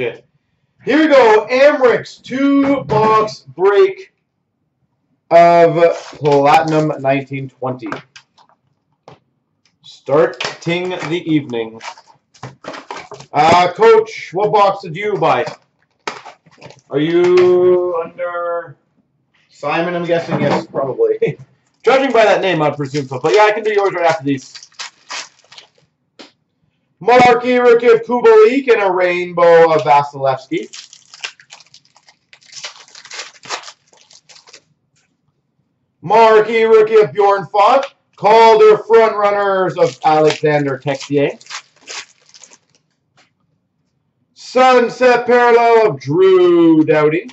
Here we go. Amrik's two box break of Platinum 1920. Starting the evening. Uh, Coach, what box did you buy? Are you under Simon, I'm guessing? Yes, probably. Judging by that name, I presume so. But yeah, I can do yours right after these. Marquee rookie of Kubalik and a rainbow of Vasilevskiy. Marquee rookie of Bjorn Font. Calder front runners of Alexander Texier. Sunset parallel of Drew Doughty.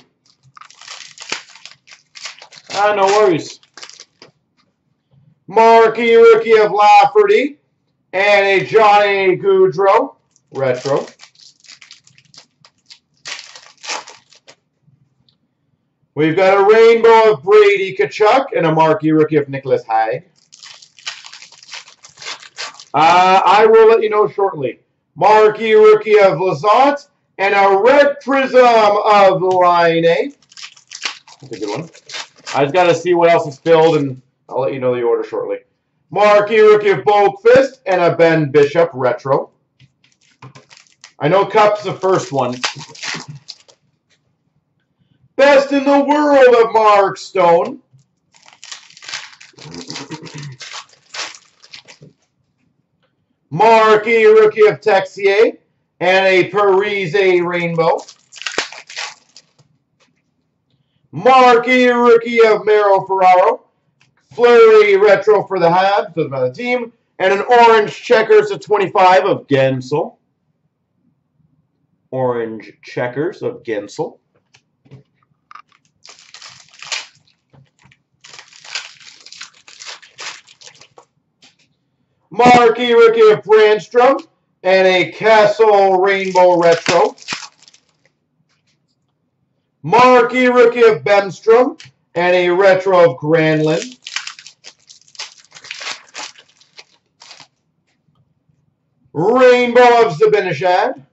Ah, no worries. Marquee rookie of Lafferty and a Johnny Gaudreau retro. We've got a rainbow of Brady Tkachuk and a marquee rookie of Nicolas Hague. Uh, I will let you know shortly. Marquee rookie of Lazant and a red prism of Laine. That's a good one. I just got to see what else is filled, and I'll let you know the order shortly. Marquee rookie of Boqvist and a Ben Bishop retro. I know Cup's the first one. Best in the world of Mark Stone. Marquee rookie of Texier and a Parise Rainbow. Marquee rookie of Mario Ferraro. Fleury retro for the Habs, doesn't matter the team. And an orange checkers of 25 of Guentzel. Orange checkers of Guentzel. Marquee rookie of Brannstrom and a Castle Rainbow Retro. Marquee rookie of Bemstrom and a retro of Granlund. Rainbow of Zibanejad.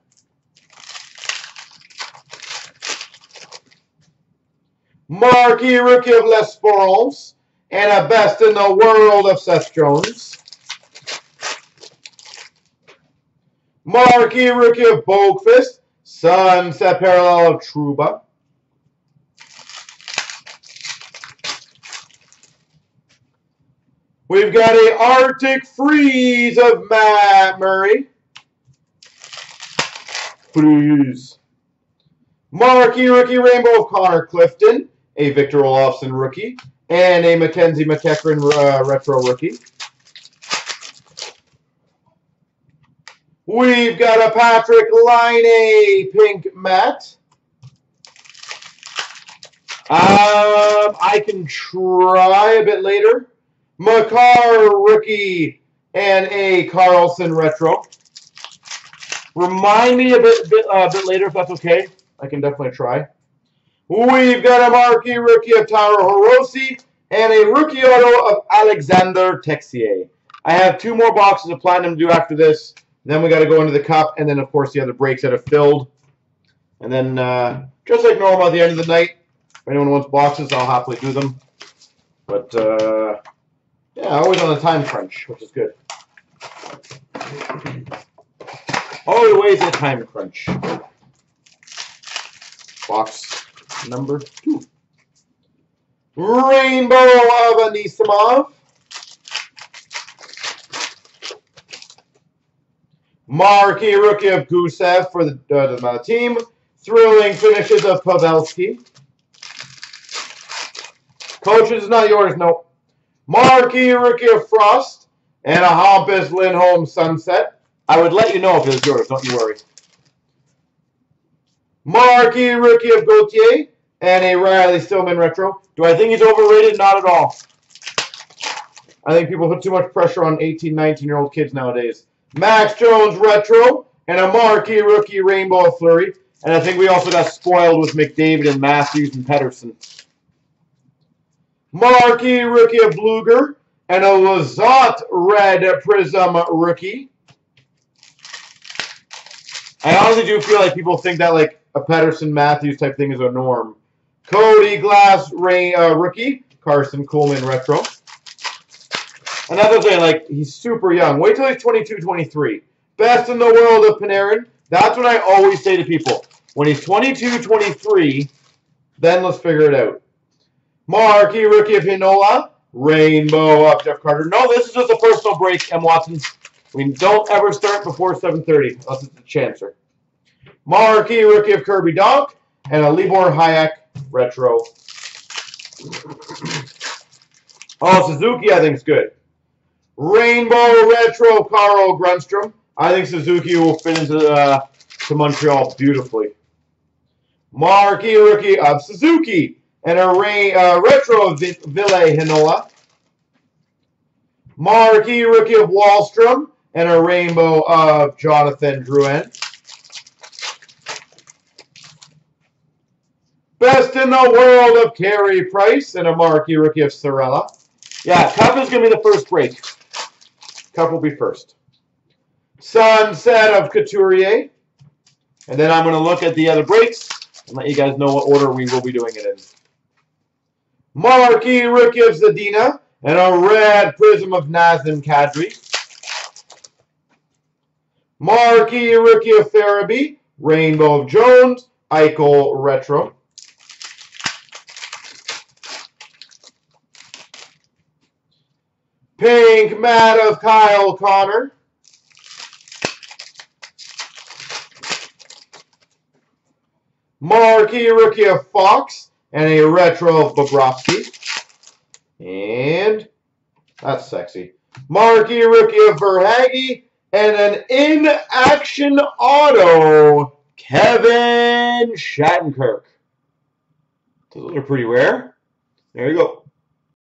Marquee rookie of L'Esperance and a best in the world of Seth Jones. Marquee rookie of Boqvist. Sunset parallel of Trouba. We've got a Arctic Freeze of Matt Murray. Freeze. Marquee rookie rainbow of Connor Clifton. A Victor Olofsson rookie. And a Mackenzie MacEachern uh, retro rookie. We've got a Patrik Laine pink matte. Um, I can try a bit later. Makar rookie and a Carlson retro. Remind me a bit, bit, uh, bit later if that's okay. I can definitely try. We've got a marquee rookie of Taro Hirose and a rookie auto of Alexander Texier. I have two more boxes of platinum to do after this. Then we got to go into the cup, and then of course the other breaks that are filled. And then uh, just like normal at the end of the night, if anyone wants boxes, I'll happily do them. But uh, yeah, always on a time crunch, which is good. Always a time crunch. Box number two. Rainbow of Anisimov. Marquee rookie of Gusev for the, uh, the team. Thrilling finishes of Pavelski. Coaches is not yours, no. Marquee rookie of Frost and a Hampus Lindholm Sunset. I would let you know if it was yours, don't you worry. Marquee rookie of Gauthier and a Riley Stillman retro. Do I think he's overrated? Not at all. I think people put too much pressure on 18, 19-year-old kids nowadays. Max Jones retro and a marquee rookie rainbow flurry. And I think we also got spoiled with McDavid and Matthews and Pettersson. Marquee rookie of Blueger and a Lazat red prism rookie. I honestly do feel like people think that like a Pettersson Matthews type thing is a norm. Cody Glass Rain, uh, rookie. Carson Coleman retro. Another thing, like, he's super young. Wait till he's 22, 23. Best in the world of Panarin. That's what I always say to people. When he's 22, 23, then let's figure it out. Marquee rookie of Heinola. Rainbow up Jeff Carter. No, this is just a personal break, M. Watson. We don't ever start before 7.30, unless it's a chancer. Marquee rookie of Kirby Dach. And a Libor Hajek retro. Oh, Suzuki, I think is good. Rainbow retro Carl Grundstrom. I think Suzuki will fit into uh, to Montreal beautifully. Marquee rookie of Suzuki and a rain, uh, retro of Ville Heinola. Marquee rookie of Wahlstrom and a rainbow of Jonathan Drouin. Best in the world of Carey Price and a marquee rookie of Sorella. Yeah, Cup is going to be the first break. Cup will be first. Sunset of Couturier. And then I'm going to look at the other breaks and let you guys know what order we will be doing it in. Marquee rookie of Zadina and a red prism of Nazem Kadri. Marquee rookie of Farabee, Rainbow of Jones, Eichel Retro. Pink mat of Kyle Connor. Marquee rookie of Fox and a retro Bobrovsky. And that's sexy. Marquee rookie of Verhaeghe and an in-action auto, Kevin Shattenkirk. Those are pretty rare. There you go.